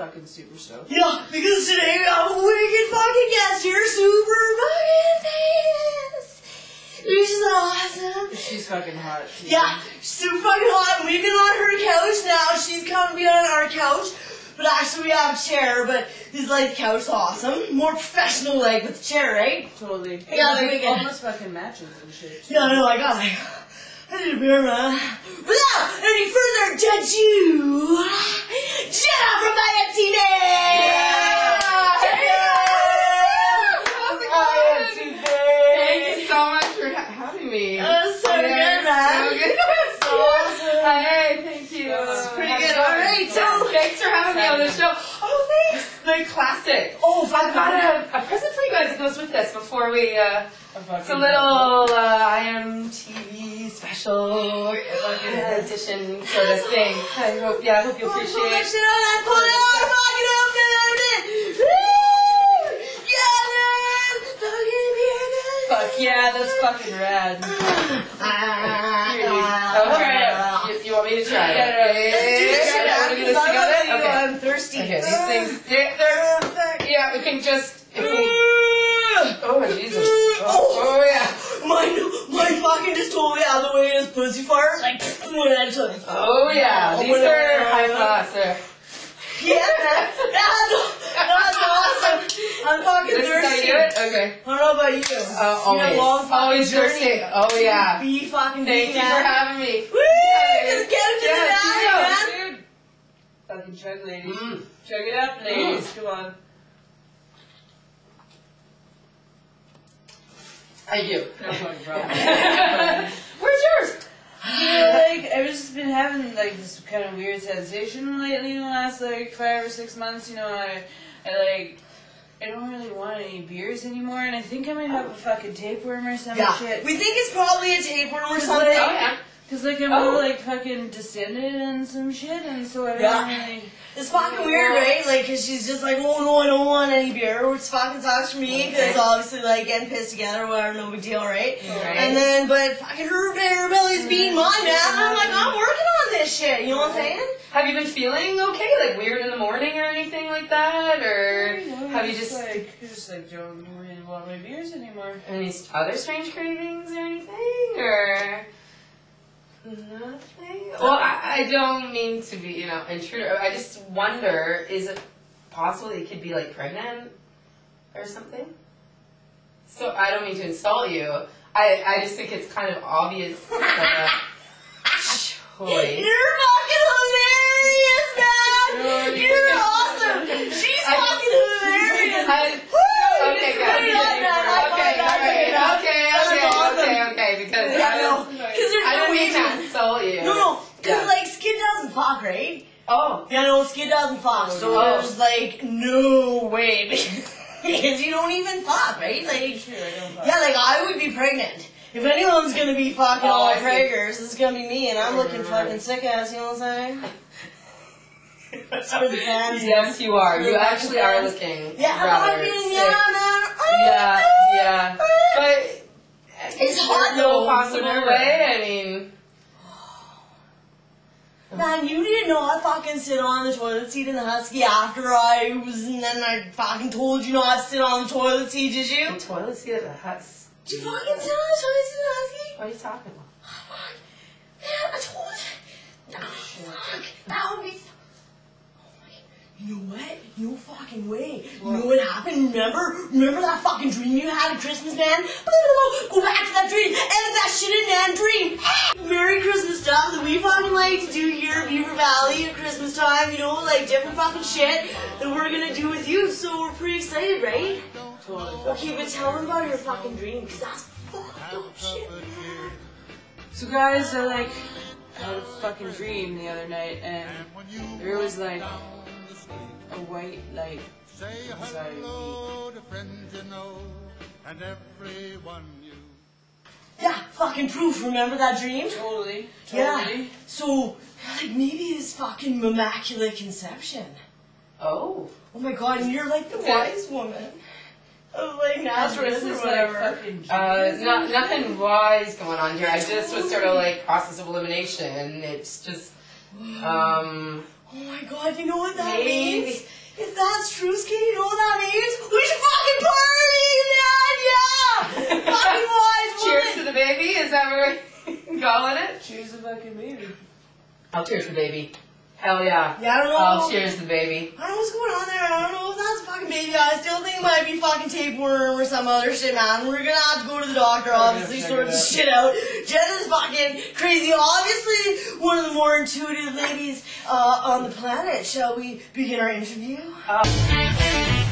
Fucking super stoked. Yeah, because today we have a wicked fucking guest here, super fucking famous. Is awesome. She's fucking hot. Yeah, she's super fucking hot. We've been on her couch now. She's come to be on our couch. But actually, we have a chair, but this like couch is awesome. More professional, like with the chair, right? Totally. Yeah, like, we almost fucking matches and shit. too. No, no, I got it. I need a beer. Without any further ado, Jenna from my TV! Thank you so much for ha- having me. That's so Yeah, good, man. So good. So awesome. Hey, thank you. That's pretty good. it All going? right, so- thanks for having me on the show. Oh, thanks. The classic. Oh, I've got a, a present for you guys that goes with this before we. Uh, it's a little uh, IMTV special edition sort of thing. I hope, yeah, I hope you appreciate that it. shit of that it out, fucking up, get out of it. Woo! Yeah, man! Fucking man. Fuck yeah, that's fucking rad. Okay. You, you want me to try it? Yeah, yeah, yeah. Let's do this shit, Yeah, man, we're gonna do 'cause this I love together? you. Okay. I'm thirsty. Okay, these things, they're, they're, yeah, we can just, if we, oh, Jesus. Oh, oh, yeah. My, my fucking just totally out of the way of his pussy fart. Like, when I took it. Oh, yeah, Oh, these whatever. are high class. They're, Yeah, man. That's, that's awesome. I'm fucking this is how thirsty. you do it? Okay. I don't know about you. Uh, It's been a always. long Always thirsty. Oh, yeah. Be fucking Thank you being for having me. Woo! Let's get into the valley, man. dude. Fucking chug, ladies. Mm. Chug it up, ladies. Come on. I do. No fucking problem. Where's yours? Yeah, like I've just been having like this kind of weird sensation lately in the last like five or six months. You know, I, I like. I don't really want any beers anymore, and I think I might have a fucking tapeworm or some Yeah. shit. We think it's probably a tapeworm or something. like- Oh, yeah. Cause like I'm Oh. all like fucking descended and some shit, and so I don't Yeah. really. It's fucking weird, right? Like, cause she's just like, oh no, I don't want any beer, which fucking sucks for me, because obviously, like, getting pissed together, whatever, no big deal, right? Right. And then, but fucking her, her belly's being mine, man. Mm-hmm. I'm like, I'm working on this shit, you know what I'm saying? Have you been feeling okay? Like weird in the morning or anything like that? Or have you just like I just like don't really want my beers anymore? any other strange cravings or anything? Or nothing? Well, I, I don't mean to be, you know, intruder. I just wonder, is it possible that you could be like pregnant or something? So I don't mean to insult you. I, I just think it's kind of obvious that a choice. You're fucking hilarious, man! You- You're awesome! She's I- fucking hilarious! I- Woo! Okay, Just good. put it on, man. High Okay, five, high okay, five. okay, That's okay, awesome. okay, okay, because Yeah, I no. don't, 'Cause there's I no don't way mean to- to insult you. No, no, because, Yeah. like, Skid doesn't fuck, right? Oh, Yeah, no, Skid doesn't fuck, so Oh. there's, like, no way. because you don't even fuck, right? Like, don't fuck. yeah, like, I would be pregnant. If anyone's gonna be fucking Oh, all see. preggers, it's gonna be me, and I'm looking Right. fucking sick ass, you know what I'm saying? For the fans. yes, you are. You actually are fans. looking Yeah, rather fucking, sick. yeah, man. Yeah, yeah. But It's there's hot no though, possible way. I mean, Man, you did not know I fucking sit on the toilet seat in the Husky after I was, and then I fucking told you not to sit on the toilet seat, did you? the toilet seat at the Husky. Did you fucking sit on the toilet seat in the Husky? What are you talking about? Oh, fuck. Man, I told you. Oh, fuck. That would be. Oh, my- You know what? No fucking way. You know what happened? Remember? Remember that fucking dream you had at Christmas, man? Go back to that dream. Edit that shit in that dream. Merry Christmas stuff that we fucking like to do here at Beaver Valley at Christmas time. You know, like different fucking shit that we're gonna do with you. So we're pretty excited, right? Okay, but tell them about your fucking dream, cause that's fucked up shit, man. So guys, I like had a fucking dream the other night, and there was like a white light inside me. to friends you know and everyone you Yeah, fucking proof. Remember that dream? Totally, Yeah. totally. So, like, maybe it's fucking immaculate conception. Oh, Oh my god, and you're like the wise woman. of like Nazareth This or is like whatever. fucking Uh, not, nothing wise going on here. I just was sort of like process of elimination. It's just, um, Oh my god, you know what that Maybe. means? If that's true, Skidney, you know what that means? We should fucking party, man! Yeah! fucking wise woman! cheers to the baby. Is that what we're calling it? Choose a fucking baby. I'll cheers the baby. Hell yeah. Yeah, I don't know. I'll cheers the baby. I don't know what's going on there. I don't know if that's a fucking baby. I still think it might be fucking tapeworm or some other shit, man. We're gonna have to go to the doctor, obviously, sort it this shit out. Jen is fucking crazy. Obviously, one of the more intuitive ladies uh, on the planet. Shall we begin our interview? Uh,